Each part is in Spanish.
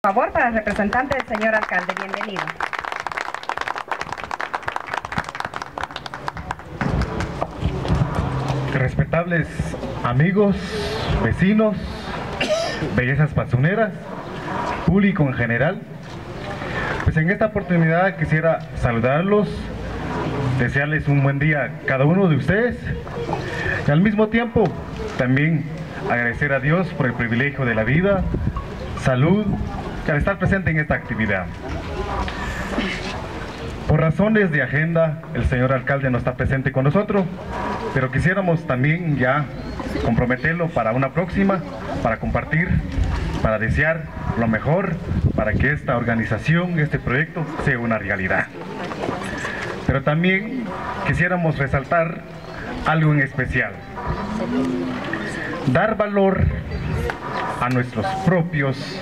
Por favor, para el representante del señor alcalde, bienvenido. Respetables amigos, vecinos, bellezas pazuneras, público en general, pues en esta oportunidad quisiera saludarlos, desearles un buen día a cada uno de ustedes y al mismo tiempo también agradecer a Dios por el privilegio de la vida, salud, al estar presente en esta actividad. Por razones de agenda, el señor alcalde no está presente con nosotros, pero quisiéramos también ya comprometerlo para una próxima, para compartir, para desear lo mejor, para que esta organización, este proyecto sea una realidad. Pero también quisiéramos resaltar algo en especial. Dar valor a nuestros propios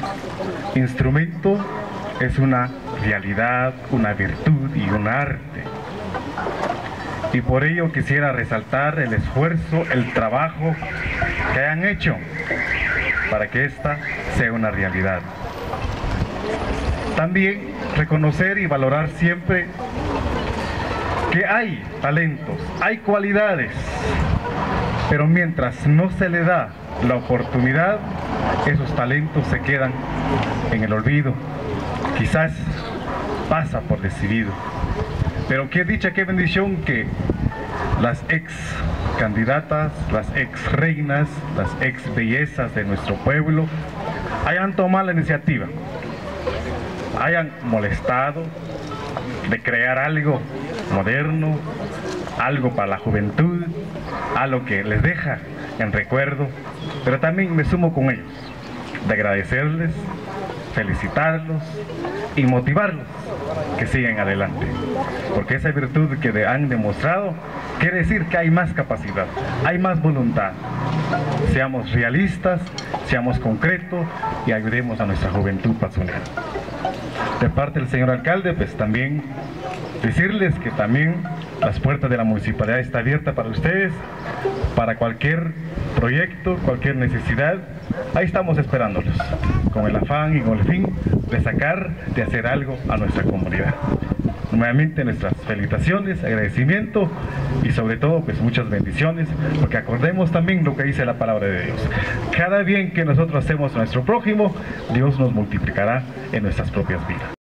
instrumentos es una realidad, una virtud y un arte. Y por ello quisiera resaltar el esfuerzo, el trabajo que han hecho para que esta sea una realidad. También reconocer y valorar siempre que hay talentos, hay cualidades, pero mientras no se le da la oportunidad, esos talentos se quedan en el olvido. Quizás pasa por decidido. Pero qué dicha, qué bendición que las ex candidatas, las ex reinas, las ex bellezas de nuestro pueblo hayan tomado la iniciativa, hayan molestado de crear algo moderno, algo para la juventud, algo que les deja en recuerdo, pero también me sumo con ellos, de agradecerles, felicitarlos y motivarlos que sigan adelante. Porque esa virtud que han demostrado quiere decir que hay más capacidad, hay más voluntad. Seamos realistas, seamos concretos y ayudemos a nuestra juventud pazonera. De parte del señor alcalde, pues también decirles que también las puertas de la municipalidad están abiertas para ustedes, para cualquier proyecto, cualquier necesidad. Ahí estamos esperándolos, con el afán y con el fin de sacar, de hacer algo a nuestra comunidad. Nuevamente nuestras felicitaciones, agradecimiento y sobre todo pues muchas bendiciones, porque acordemos también lo que dice la palabra de Dios. Cada bien que nosotros hacemos a nuestro prójimo, Dios nos multiplicará en nuestras propias vidas.